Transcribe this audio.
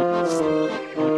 Música